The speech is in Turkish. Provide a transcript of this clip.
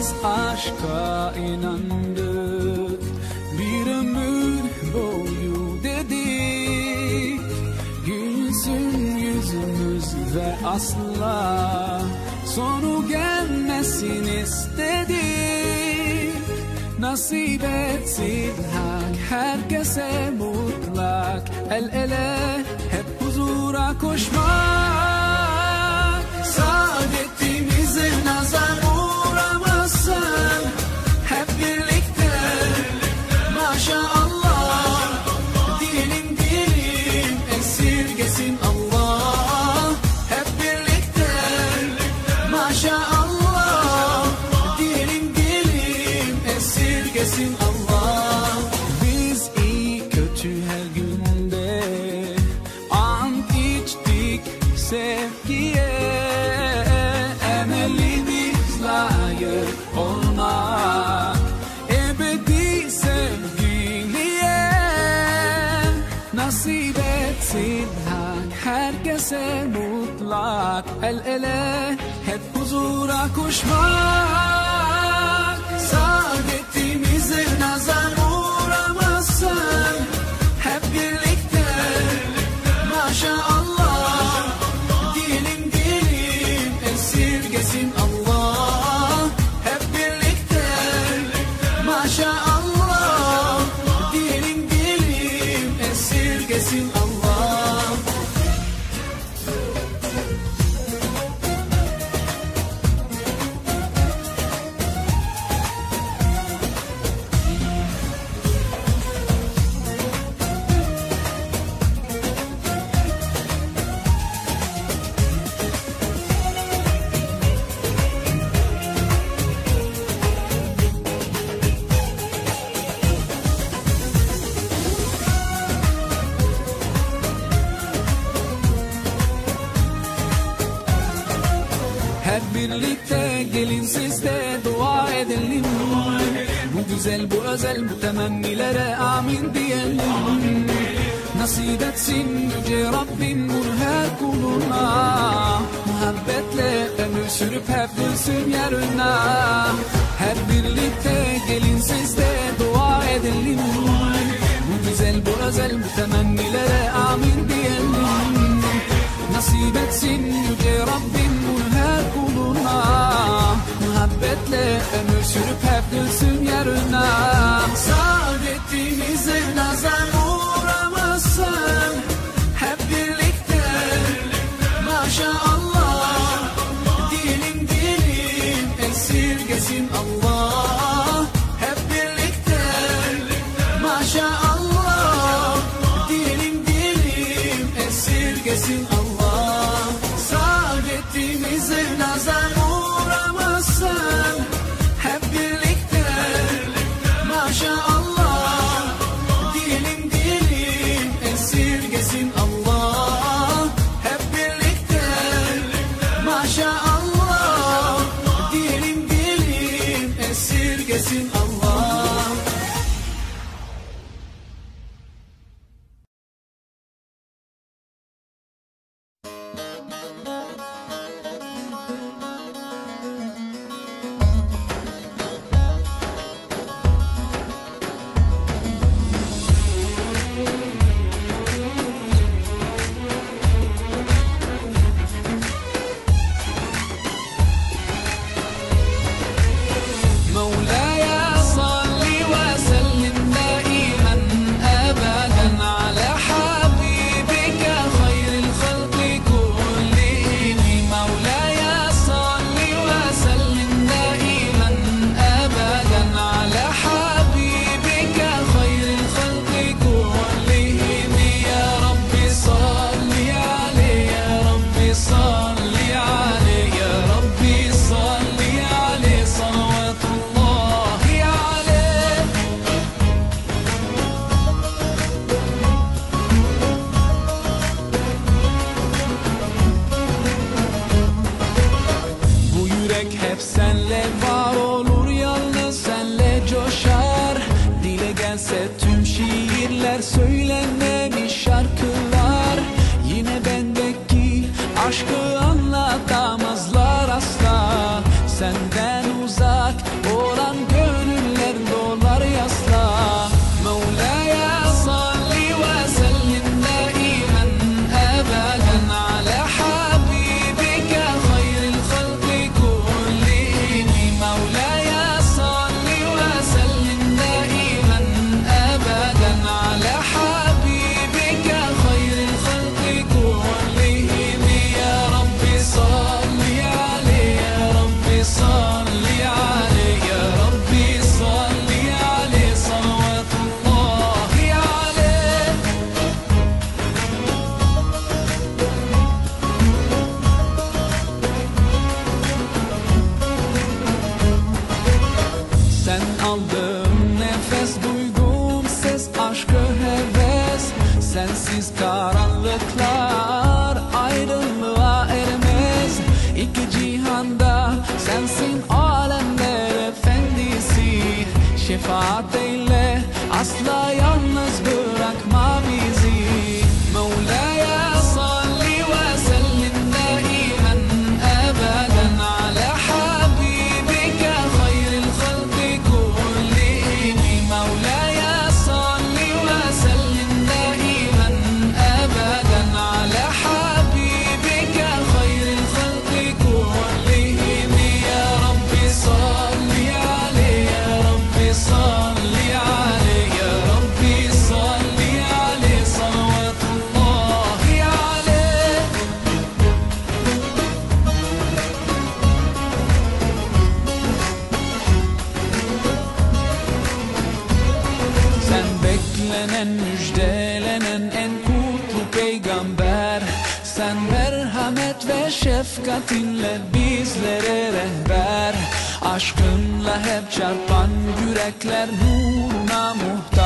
biz aşka inandık. Bir ömür boyu dedik. Gülsün yüzümüz ve asla Sonu gelmesin istedik. Nasip etsin hak herkese mutlak. El ele hep huzura koşmak esirgesin Allah. Biz iyi kötü her günde. Ant içtik sevgiye. Emelimiz layık olmak. Ebedi sevgiliye. Nasip etsin hak herkese mutlak. El ele hep huzura koşmak to birlikte gelin siz de dua edelim. Bu güzel bu özel bu temennilere amin diyelim. Nasip etsin yüce Rabbim nur her kuluna Muhabbetle ömür sürüp hep gülsün yarına Hep birlikte gelin siz de dua edelim. Bu güzel bu özel bu temennilere amin diyelim. Nasip etsin yüce ömür sürüp esqueci. Sensin alemler efendisi. Şefaat eyle asla yalnız Söylenen, müjdelenen en kutlu peygamber. Sen merhamet ve şefkatinle bizlere rehber. Aşkınla hep çarpan yürekler nuruna muhtaç.